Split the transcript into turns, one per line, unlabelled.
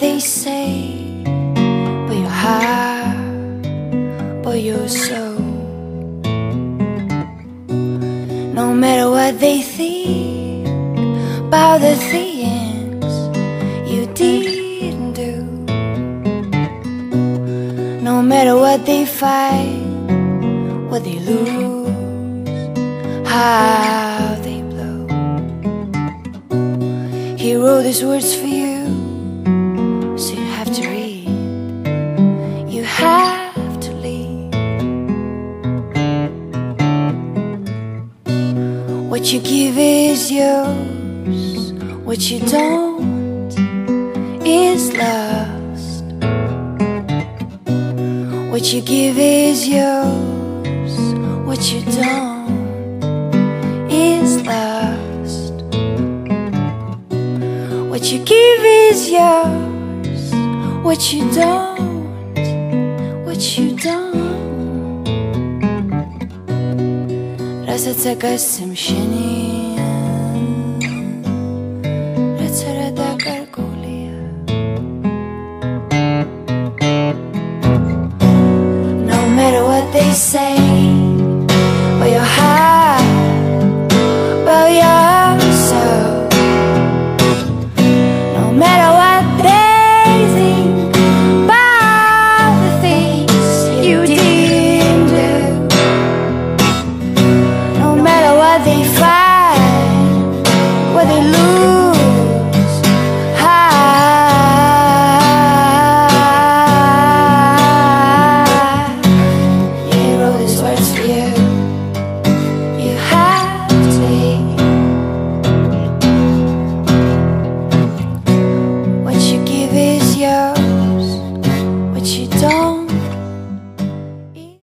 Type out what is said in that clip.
they say, but your heart, but your soul. No matter what they think about the things you didn't do. No matter what they fight, what they lose, how they blow. He wrote these words for you. What you give is yours, what you don't is lost. What you give is yours, what you don't is lost. What you give is yours, what you don't, what you don't. They say About your heart they fly